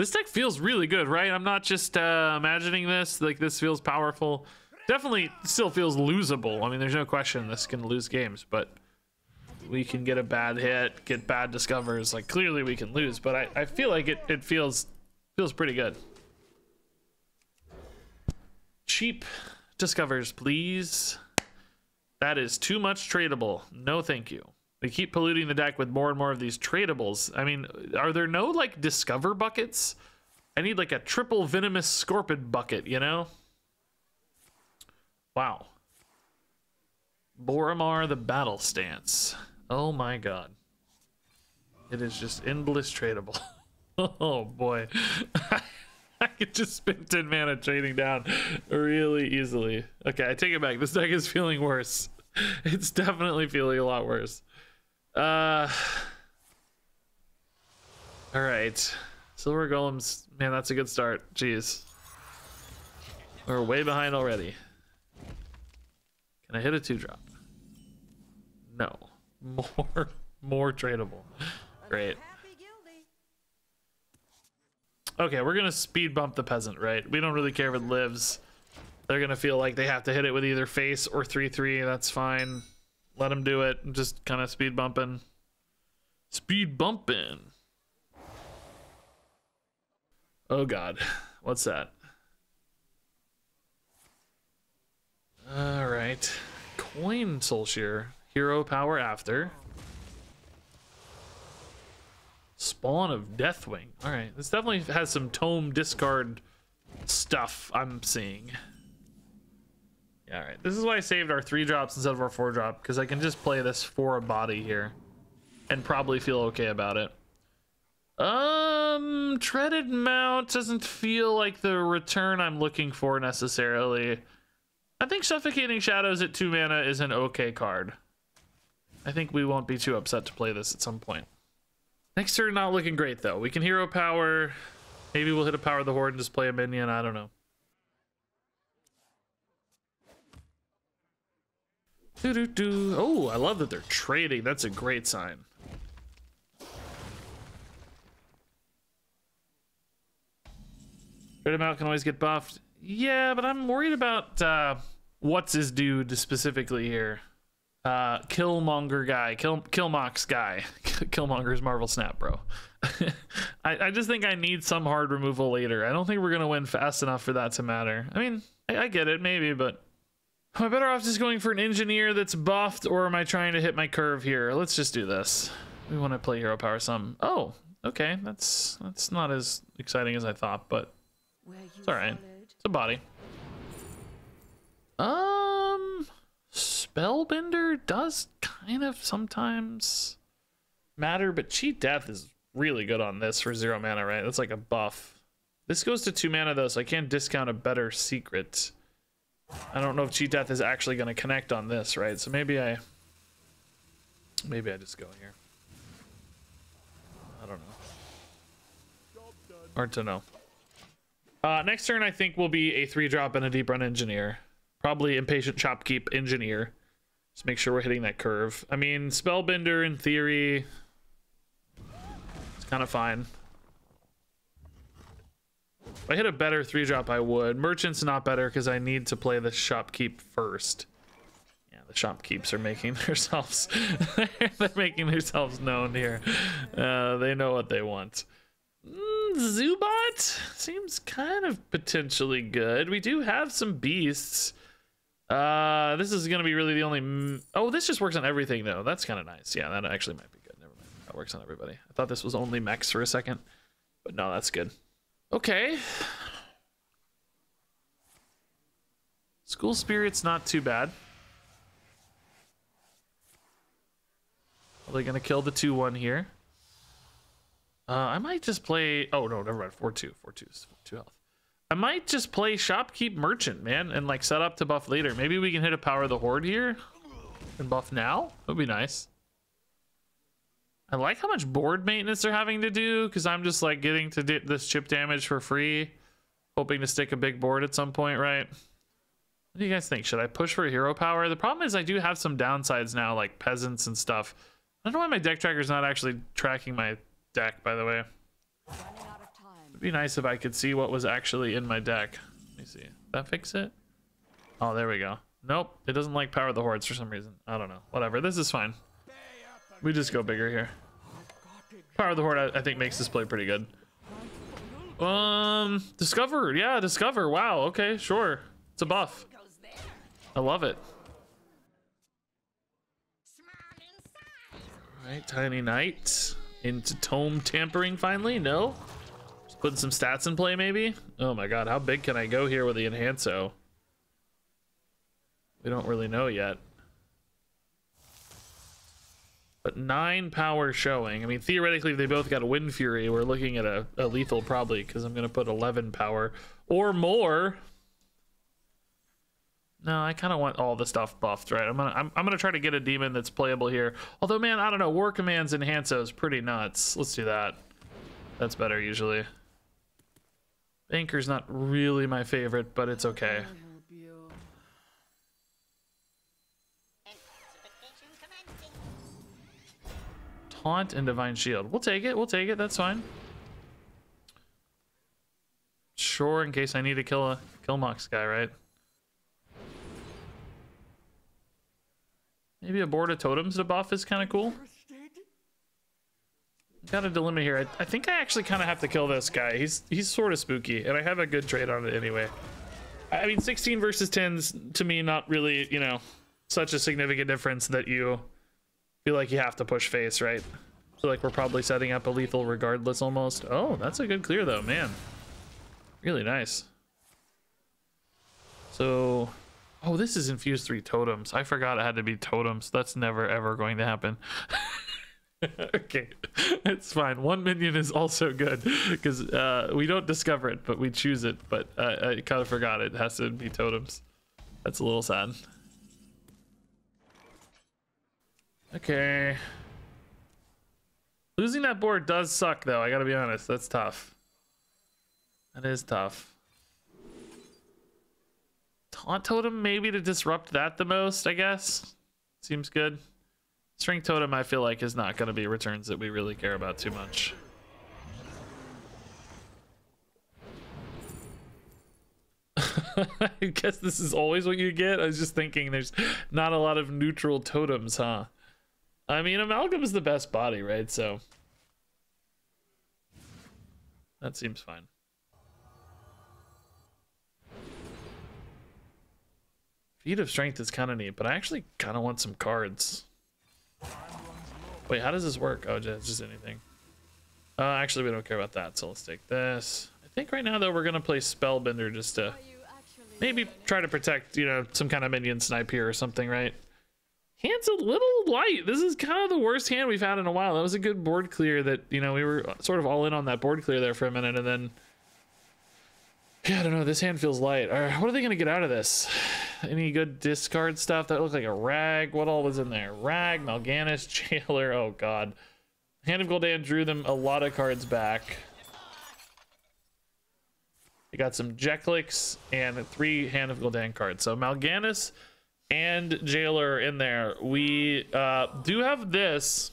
This deck feels really good, right? I'm not just uh, imagining this. Like, this feels powerful. Definitely still feels losable. I mean, there's no question this can lose games, but we can get a bad hit, get bad discovers. Like, clearly we can lose, but I, I feel like it, it feels feels pretty good. Cheap discovers, please. That is too much tradable. No, thank you. They keep polluting the deck with more and more of these tradables. I mean, are there no like discover buckets? I need like a triple venomous scorpion bucket, you know? Wow. Boromar the battle stance. Oh my god. It is just endless tradable. oh boy. I could just spend 10 mana trading down really easily. Okay, I take it back. This deck is feeling worse. It's definitely feeling a lot worse. Uh All right. Silver Golems, man, that's a good start. Jeez. We're way behind already. Can I hit a two drop? No. More more tradable. Great. Okay, we're gonna speed bump the peasant, right? We don't really care if it lives. They're gonna feel like they have to hit it with either face or 3-3. That's fine. Let him do it. Just kind of speed bumping. Speed bumping. Oh god. What's that? Alright. Coin Soulshear. Hero power after. Spawn of Deathwing. All right, this definitely has some tome discard stuff I'm seeing. Yeah, all right. This is why I saved our three drops instead of our four drop because I can just play this for a body here and probably feel okay about it. Um, Treaded Mount doesn't feel like the return I'm looking for necessarily. I think Suffocating Shadows at two mana is an okay card. I think we won't be too upset to play this at some point. Next turn, not looking great though. We can hero power. Maybe we'll hit a power of the horde and just play a minion. I don't know. Doo -doo -doo. Oh, I love that they're trading. That's a great sign. Red Mount can always get buffed. Yeah, but I'm worried about uh, what's his dude specifically here uh killmonger guy kill killmox guy killmonger's marvel snap bro I, I just think i need some hard removal later i don't think we're gonna win fast enough for that to matter i mean i, I get it maybe but am i better off just going for an engineer that's buffed or am i trying to hit my curve here let's just do this we want to play hero power some oh okay that's that's not as exciting as i thought but it's all right it's a body um spellbender does kind of sometimes matter, but Cheat Death is really good on this for zero mana, right? That's like a buff. This goes to two mana though, so I can't discount a better secret. I don't know if Cheat Death is actually going to connect on this, right? So maybe I... Maybe I just go here. I don't know. Hard to know. Uh, next turn, I think will be a three drop and a Deeprun Engineer. Probably impatient shopkeep engineer. Just make sure we're hitting that curve. I mean, spellbinder in theory, it's kind of fine. If I hit a better three drop, I would. Merchant's not better because I need to play the shopkeep first. Yeah, the shopkeeps are making themselves they're making themselves known here. Uh, they know what they want. Mm, Zoobot seems kind of potentially good. We do have some beasts. Uh, this is gonna be really the only. oh, this just works on everything though. That's kind of nice. Yeah, that actually might be good. Never mind. That works on everybody. I thought this was only mechs for a second, but no, that's good. Okay. School spirit's not too bad. They gonna kill the two one here? Uh, I might just play. Oh no, never mind. Four two, four two, two health. I might just play Shopkeep Merchant, man, and like set up to buff later. Maybe we can hit a Power of the Horde here and buff now. That would be nice. I like how much board maintenance they're having to do because I'm just like getting to this chip damage for free, hoping to stick a big board at some point, right? What do you guys think? Should I push for hero power? The problem is I do have some downsides now, like peasants and stuff. I don't know why my deck tracker is not actually tracking my deck, by the way It'd be nice if I could see what was actually in my deck. Let me see. That fix it? Oh, there we go. Nope, it doesn't like power the hordes for some reason. I don't know. Whatever, this is fine. We just go bigger here. Power of the horde, I, I think, makes this play pretty good. Um, discover, yeah, discover. Wow, okay, sure. It's a buff. I love it. All right, Tiny Knight into Tome Tampering finally. No, just putting some stats in play maybe. Oh my God, how big can I go here with the Enhanso? We don't really know yet. But nine power showing. I mean, theoretically, if they both got a Wind Fury, we're looking at a, a lethal probably because I'm going to put 11 power or more. No, I kind of want all the stuff buffed, right? I'm gonna I'm, I'm gonna try to get a demon that's playable here. Although, man, I don't know. War commands and Hanso is pretty nuts. Let's do that. That's better usually. Anchor's not really my favorite, but it's okay. Mm-hmm. Taunt and Divine Shield. We'll take it. We'll take it. That's fine. Sure, in case I need to kill a kill Mox guy, right? Maybe a board of totems to buff is kind of cool. Got a dilemma here. I, I think I actually kind of have to kill this guy. He's he's sort of spooky, and I have a good trade on it anyway. I mean, 16 versus 10s to me not really, you know, such a significant difference that you feel like you have to push face, right? feel like we're probably setting up a lethal regardless almost. Oh, that's a good clear though, man. Really nice. So, oh, this is infused three totems. I forgot it had to be totems. That's never ever going to happen. okay, it's fine. One minion is also good because uh, we don't discover it, but we choose it. But uh, I kind of forgot it has to be totems. That's a little sad. Okay. Losing that board does suck, though. I gotta be honest. That's tough. That is tough. Taunt Totem, maybe to disrupt that the most, I guess. Seems good. Strength Totem, I feel like, is not going to be returns that we really care about too much. I guess this is always what you get. I was just thinking there's not a lot of neutral totems, huh? I mean, Amalgam is the best body, right? So that seems fine. Feat of Strength is kind of neat, but I actually kind of want some cards. Wait, how does this work? Oh, just, just anything. Uh, actually, we don't care about that, so let's take this. I think right now, though, we're going to play Spellbinder just to maybe try to protect, you know, some kind of minion snipe here or something, right? Hand's a little light. This is kind of the worst hand we've had in a while. That was a good board clear that, you know, we were sort of all in on that board clear there for a minute and then... Yeah, I don't know. This hand feels light. Right, what are they going to get out of this? Any good discard stuff? That looked like a rag. What all was in there? Rag, Mal'Ganis, Jailer. Oh, God. Hand of Gul'dan drew them a lot of cards back. They got some Jekliks and three Hand of Gul'dan cards. So Mal'Ganis and jailer in there. We uh, do have this,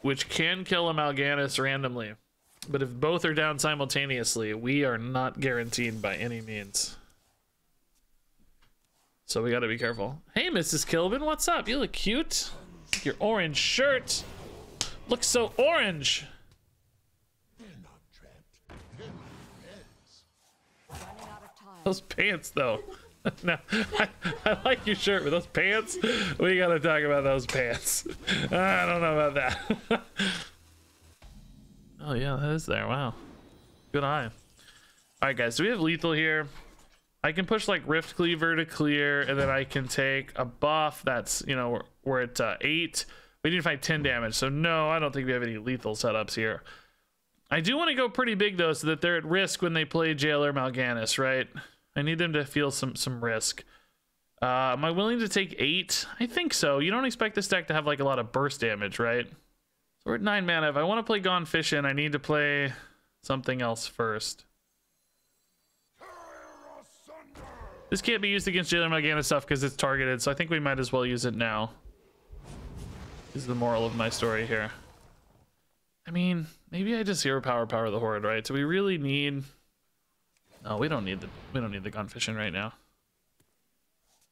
which can kill a Mal'Ganis randomly. But if both are down simultaneously, we are not guaranteed by any means. So we gotta be careful. Hey, Mrs. Killbin, what's up? You look cute. Your orange shirt looks so orange. Those pants, though. no, I, I, like your shirt, but those pants, we gotta talk about those pants. I don't know about that. oh yeah, that is there. Wow, good eye. All right, guys, so we have lethal here. I can push like Rift Cleaver to clear, and then I can take a buff that's, you know, we're, at uh, 8. We need to fight 10 damage, so no, I don't think we have any lethal setups here. I do want to go pretty big, though, so that they're at risk when they play Jailer Mal'Ganis, right? I need them to feel some some risk. Uh, am I willing to take eight? I think so. You don't expect this deck to have like a lot of burst damage, right? So we're at nine mana. If I want to play Gone Fishing, I need to play something else first. This can't be used against Jailer Magana stuff because it's targeted, so I think we might as well use it now. Is the moral of my story here. I mean, maybe I just hero power power the horde, right? Do we really need? No, we don't need the we don't need the Gone Fishing right now.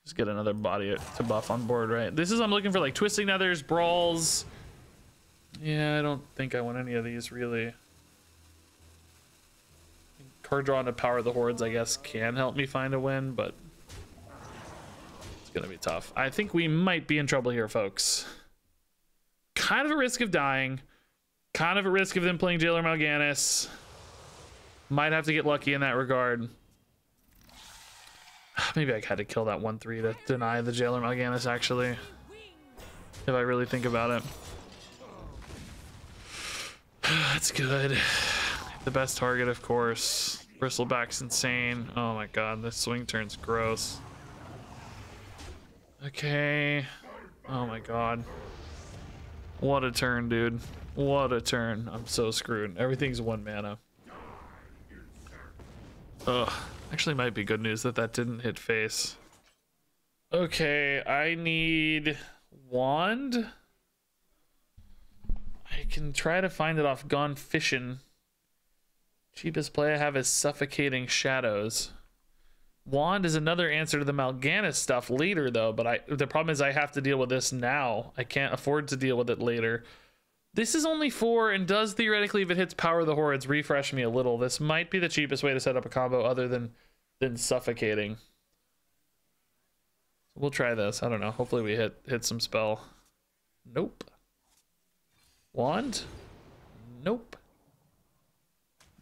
Just get another body to buff on board, right? This is I'm looking for like twisting nethers, brawls. Yeah, I don't think I want any of these really. Card draw to power the hordes, I guess, can help me find a win, but it's gonna be tough. I think we might be in trouble here, folks. Kind of a risk of dying. Kind of a risk of them playing Jailer Mal'Ganis. Might have to get lucky in that regard. Maybe I had to kill that 1-3 to deny the Jailer Mal'Ganis, actually. If I really think about it. That's good. The best target, of course. Bristleback's insane. Oh my god, this swing turn's gross. Okay. Oh my god. What a turn, dude. What a turn. I'm so screwed. Everything's one mana. Ugh. Actually might be good news that that didn't hit face. Okay, I need wand. I can try to find it off Gone Fishing. Cheapest play I have is Suffocating Shadows. Wand is another answer to the Mal'Ganis stuff later, though. But I the problem is I have to deal with this now. I can't afford to deal with it later. This is only four and does theoretically, if it hits Power of the Hordes, refresh me a little. This might be the cheapest way to set up a combo other than than suffocating. We'll try this. I don't know. Hopefully we hit hit some spell. Nope. Wand? Nope.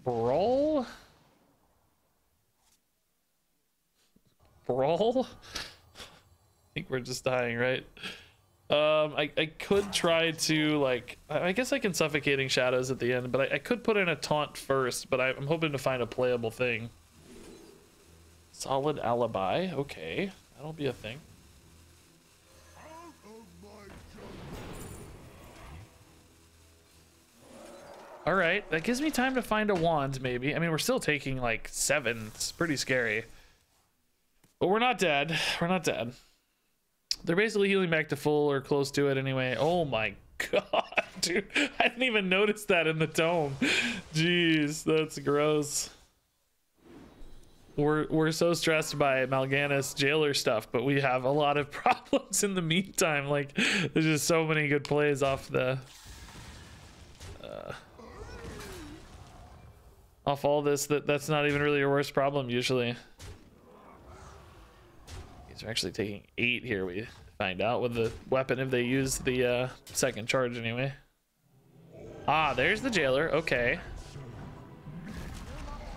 Brawl? Brawl? I think we're just dying, right? Um, I, I could try to, like, I guess I can Suffocating Shadows at the end, but I, I could put in a Taunt first, but I, I'm hoping to find a playable thing. Solid Alibi, okay. That'll be a thing. All right, that gives me time to find a wand, maybe. I mean, we're still taking like seven. It's pretty scary. But we're not dead. We're not dead. They're basically healing back to full or close to it anyway. Oh my god, dude. I didn't even notice that in the tome. Jeez, that's gross. We're, we're so stressed by Mal'Ganis jailer stuff, but we have a lot of problems in the meantime. Like, there's just so many good plays off the uh, off all this that that's not even really your worst problem usually. These are actually taking eight here. We find out with the weapon if they use the uh, second charge anyway. Ah, there's the jailer. Okay.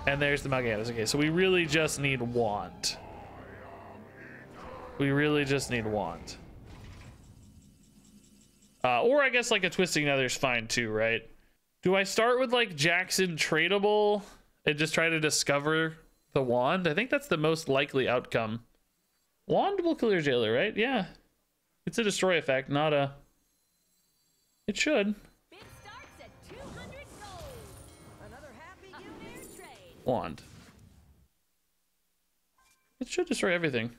And there's the Mal'Ganis. Okay, so we really just need wand. We really just need wand. Uh, or I guess like a twisting nether's fine too, right? Do I start with like Jaxon tradable and just try to discover the wand? I think that's the most likely outcome. Wand will kill your jailer, right? Yeah. It's a destroy effect, not a... It should. Wand. It should destroy everything.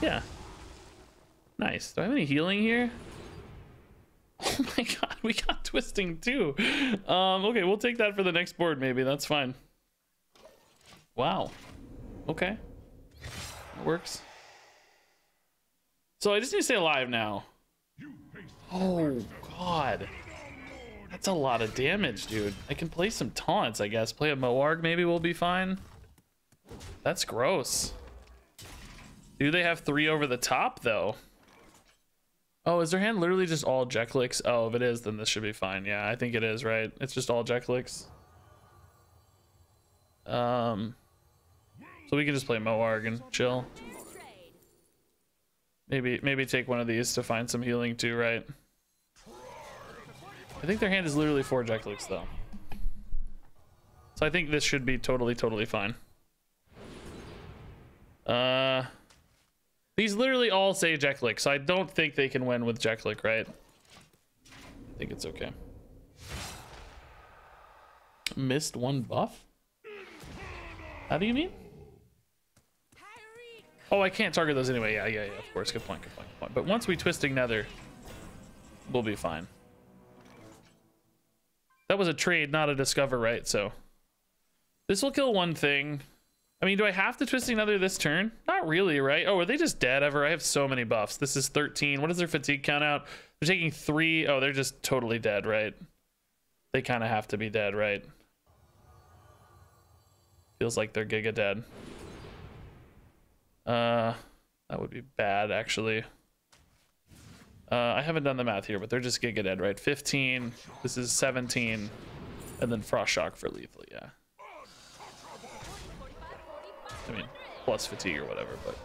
Yeah. Nice. Do I have any healing here? Oh my god, we got twisting too. Um, okay, we'll take that for the next board maybe. That's fine. Wow. Okay. That works. So I just need to stay alive now. Oh god. That's a lot of damage, dude. I can play some taunts, I guess. Play a Moarg maybe we'll be fine. That's gross. Do they have three over the top though? Oh, is their hand literally just all Jekliks? Oh, if it is, then this should be fine. Yeah, I think it is, right? It's just all Jekliks. Um, so we can just play Moarg and chill. Maybe, maybe take one of these to find some healing too, right? I think their hand is literally four Jekliks though. So I think this should be totally, totally fine. Uh... These literally all say Jeklik, so I don't think they can win with Jeklik, right? I think it's okay. Missed one buff? How do you mean? Oh, I can't target those anyway. Yeah, yeah, yeah, of course. Good point, good point, good point. But once we twist Nether, we'll be fine. That was a trade, not a discover, right? So this will kill one thing. I mean, do I have to twist nether this turn? Not really, right? Oh, are they just dead ever? I have so many buffs. This is 13. What is their fatigue count out? They're taking three. Oh, they're just totally dead, right? They kind of have to be dead, right? Feels like they're giga dead. Uh, that would be bad, actually. Uh, I haven't done the math here, but they're just giga dead, right? 15. This is 17. And then frost shock for lethal, yeah. I mean, plus fatigue or whatever, but.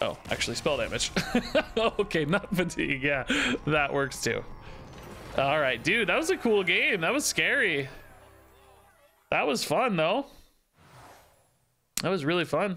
Oh, actually, spell damage. okay, not fatigue. Yeah, that works too. All right, dude, that was a cool game. That was scary. That was fun, though. That was really fun.